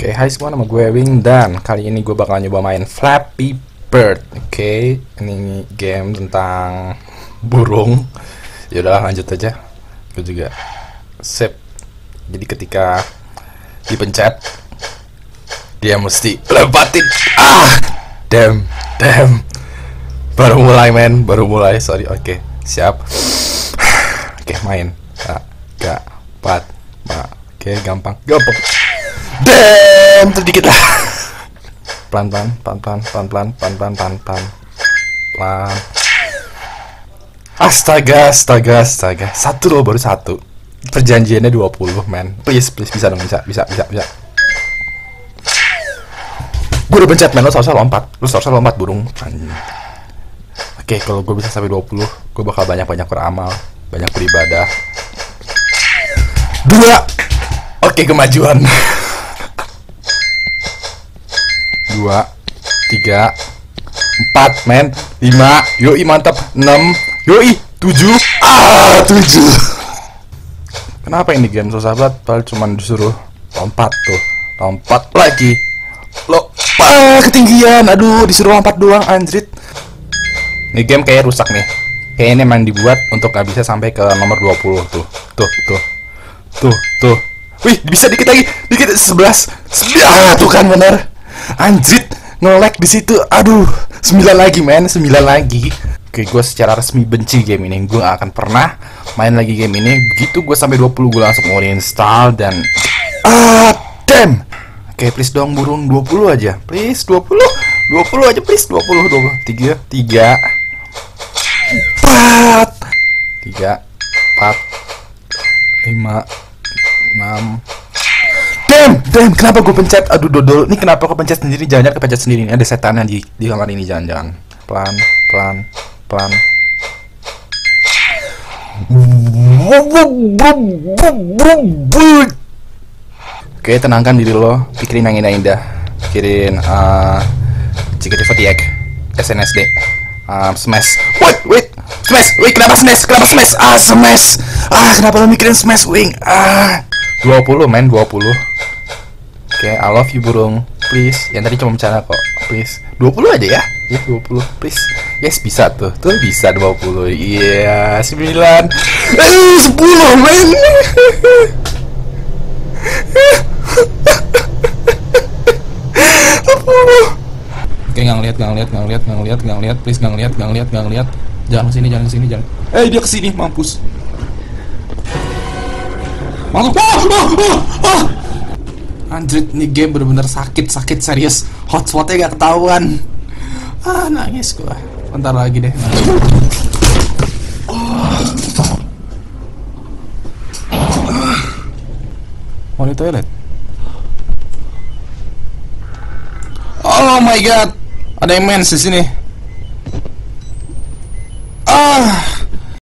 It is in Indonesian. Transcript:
hai semua nama gue Wing dan kali ini gue bakal nyoba main Flappy Bird. Oke, ini game tentang burung. Yaudah lanjut aja. Gue juga sip. Jadi ketika dipencet dia mesti lempatin. Ah, damn, damn. Baru mulai men, baru mulai. Sorry. Oke, siap. Oke, main. Gak, empat, Oke, gampang. Gampang. Damn, sedikit lah. Pelan-pelan, pelan-pelan, pelan-pelan, pelan-pelan, pelan-pelan. Pelan. Astaga, astaga, astaga. Satu loh, baru satu. Perjanjiannya 20, men. Please, please, bisa dong, bisa, bisa, bisa, bisa. Gue udah pencet, men. Lo seharusnya lompat. Lo seharusnya lompat, burung. Oke, kalau gue bisa sampai 20, gue bakal banyak-banyak beramal. Banyak beribadah. Dua. Oke, kemajuan. dua tiga empat men. Lima yoi mantap. Enam yoi tujuh. Ah tujuh. Kenapa ini game susah banget? Padahal cuma disuruh lompat tuh. Lompat lagi. Lo ah, ketinggian. Aduh disuruh lompat doang anjrit. Ini game kayak rusak nih. Kayaknya emang dibuat untuk gak bisa sampai ke nomor 20 tuh. Tuh tuh. Tuh tuh. Wih bisa dikit lagi. Dikit 11 9 tuh kan bener Anjrit, nge-lag di situ. Aduh, 9 lagi men, 9 lagi. Oke, gue secara resmi benci game ini. Gue gak akan pernah main lagi game ini. Begitu gue sampai 20, gue langsung mau install dan ah, damn. Oke, please dong burung 20 aja. Please 20. 20 aja please 20 20 3 3 4 3 4 5 6 Damn, damn, kenapa gue pencet? Aduh, dodol. Ini kenapa gue pencet sendiri? Jangan-jangan kepencet sendiri. Ini ada setan di di kamar ini, jangan-jangan. Pelan, pelan, pelan. Oke, tenangkan diri lo. Pikirin yang indah-indah. Pikirin uh, JKT48, SNSD, um, Smash. Wait, wait, Smash. Wait, kenapa Smash? Kenapa Smash? Ah, Smash. Ah, kenapa lo mikirin Smash Wing? Ah. 20 men 20 Oke okay, I love you burung. Please. Yang tadi cuma bercanda kok. Please. 20 aja ya? Ya 20 Please. Yes bisa tuh. Tuh bisa 20 Iya yeah, 9 Eh 10 men. Oke nggak ngeliat nggak ngeliat nggak ngeliat nggak ngeliat nggak ngeliat. Please nggak ngeliat nggak ngeliat nggak ngeliat. Jangan ke sini jangan ke sini jangan eh dia ke sini mampus. Masuk. Oh, oh, oh, oh. Anjrit, ini game bener-bener sakit-sakit serius. Hotspotnya gak ketahuan. Ah, nangis gua. Bentar lagi deh. Oh. Mau di toilet? Oh my god, ada yang mens di sini.